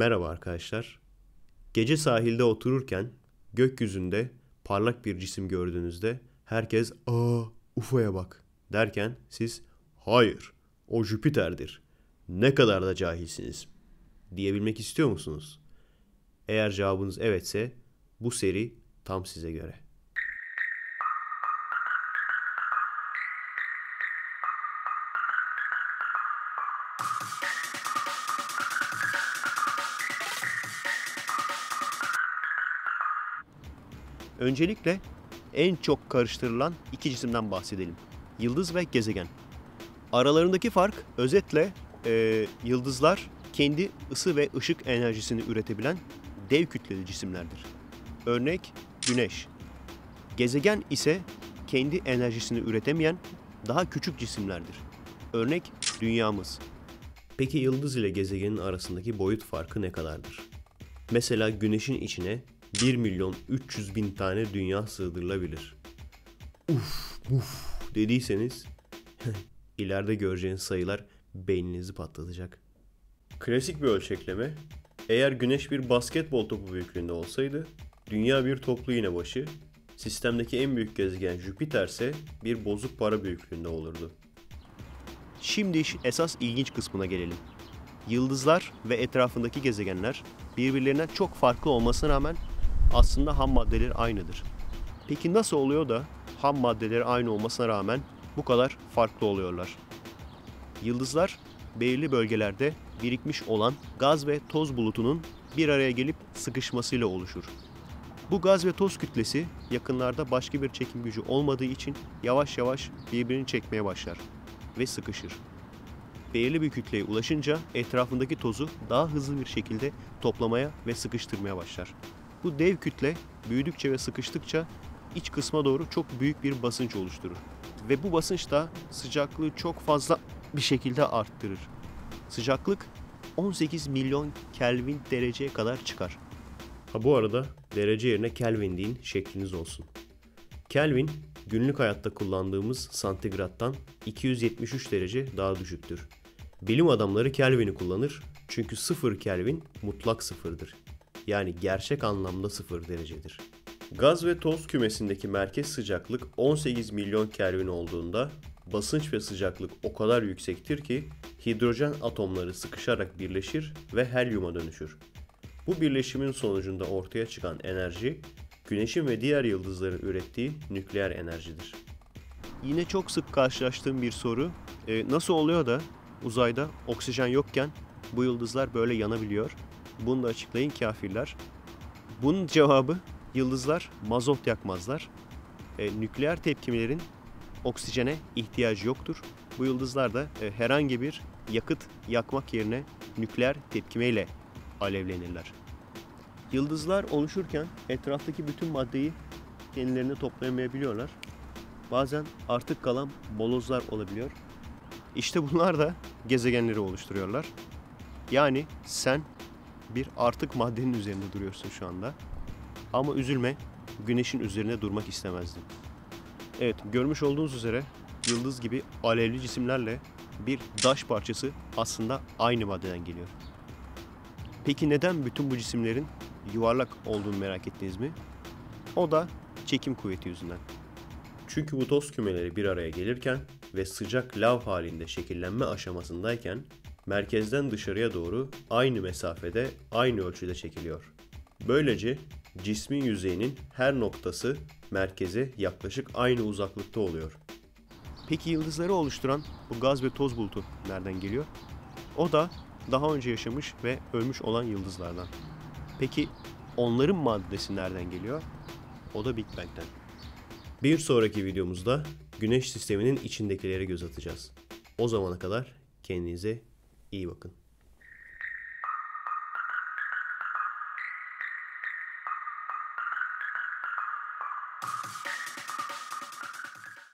Merhaba arkadaşlar. Gece sahilde otururken gökyüzünde parlak bir cisim gördüğünüzde herkes ''Aa UFO'ya bak'' derken siz ''Hayır, o Jüpiter'dir. Ne kadar da cahilsiniz.'' diyebilmek istiyor musunuz? Eğer cevabınız evetse bu seri tam size göre. Öncelikle en çok karıştırılan iki cisimden bahsedelim. Yıldız ve gezegen. Aralarındaki fark özetle e, yıldızlar kendi ısı ve ışık enerjisini üretebilen dev kütleli cisimlerdir. Örnek Güneş. Gezegen ise kendi enerjisini üretemeyen daha küçük cisimlerdir. Örnek Dünyamız. Peki yıldız ile gezegenin arasındaki boyut farkı ne kadardır? Mesela Güneş'in içine 1 milyon 300 bin tane dünya sığdırılabilir. Uf, uf dediyseniz ileride göreceğiniz sayılar beyninizi patlatacak. Klasik bir ölçekleme, eğer Güneş bir basketbol topu büyüklüğünde olsaydı, Dünya bir toplu iğne başı, sistemdeki en büyük gezegen Jüpiter ise bir bozuk para büyüklüğünde olurdu. Şimdi iş esas ilginç kısmına gelelim. Yıldızlar ve etrafındaki gezegenler birbirlerinden çok farklı olmasına rağmen aslında ham maddeleri aynıdır. Peki nasıl oluyor da ham maddeleri aynı olmasına rağmen bu kadar farklı oluyorlar? Yıldızlar belirli bölgelerde birikmiş olan gaz ve toz bulutunun bir araya gelip sıkışmasıyla oluşur. Bu gaz ve toz kütlesi yakınlarda başka bir çekim gücü olmadığı için yavaş yavaş birbirini çekmeye başlar ve sıkışır. Belirli bir kütleye ulaşınca etrafındaki tozu daha hızlı bir şekilde toplamaya ve sıkıştırmaya başlar. Bu dev kütle büyüdükçe ve sıkıştıkça iç kısma doğru çok büyük bir basınç oluşturur. Ve bu basınç da sıcaklığı çok fazla bir şekilde arttırır. Sıcaklık 18 milyon Kelvin dereceye kadar çıkar. Ha bu arada derece yerine Kelvin deyin şekliniz olsun. Kelvin günlük hayatta kullandığımız santigrattan 273 derece daha düşüktür. Bilim adamları Kelvin'i kullanır çünkü 0 Kelvin mutlak sıfırdır. Yani gerçek anlamda 0 derecedir. Gaz ve toz kümesindeki merkez sıcaklık 18 milyon Kelvin olduğunda basınç ve sıcaklık o kadar yüksektir ki hidrojen atomları sıkışarak birleşir ve helyuma dönüşür. Bu birleşimin sonucunda ortaya çıkan enerji, Güneşin ve diğer yıldızların ürettiği nükleer enerjidir. Yine çok sık karşılaştığım bir soru, e, nasıl oluyor da uzayda oksijen yokken bu yıldızlar böyle yanabiliyor? Bunu da açıklayın kafirler. Bunun cevabı yıldızlar mazot yakmazlar. E, nükleer tepkimelerin oksijene ihtiyacı yoktur. Bu yıldızlar da e, herhangi bir yakıt yakmak yerine nükleer tepkimeyle alevlenirler. Yıldızlar oluşurken etraftaki bütün maddeyi kendilerine toplayamayabiliyorlar. Bazen artık kalan molozlar olabiliyor. İşte bunlar da gezegenleri oluşturuyorlar. Yani sen bir artık maddenin üzerinde duruyorsun şu anda. Ama üzülme, güneşin üzerine durmak istemezdin. Evet, görmüş olduğunuz üzere yıldız gibi alevli cisimlerle bir daş parçası aslında aynı maddeden geliyor. Peki neden bütün bu cisimlerin yuvarlak olduğunu merak ettiniz mi? O da çekim kuvveti yüzünden. Çünkü bu toz kümeleri bir araya gelirken ve sıcak lav halinde şekillenme aşamasındayken merkezden dışarıya doğru aynı mesafede, aynı ölçüde çekiliyor. Böylece cismin yüzeyinin her noktası merkeze yaklaşık aynı uzaklıkta oluyor. Peki yıldızları oluşturan bu gaz ve toz bulutu nereden geliyor? O da daha önce yaşamış ve ölmüş olan yıldızlardan. Peki onların maddesi nereden geliyor? O da Big Bang'den. Bir sonraki videomuzda Güneş sisteminin içindekileri göz atacağız. O zamana kadar kendinize iyi bakın.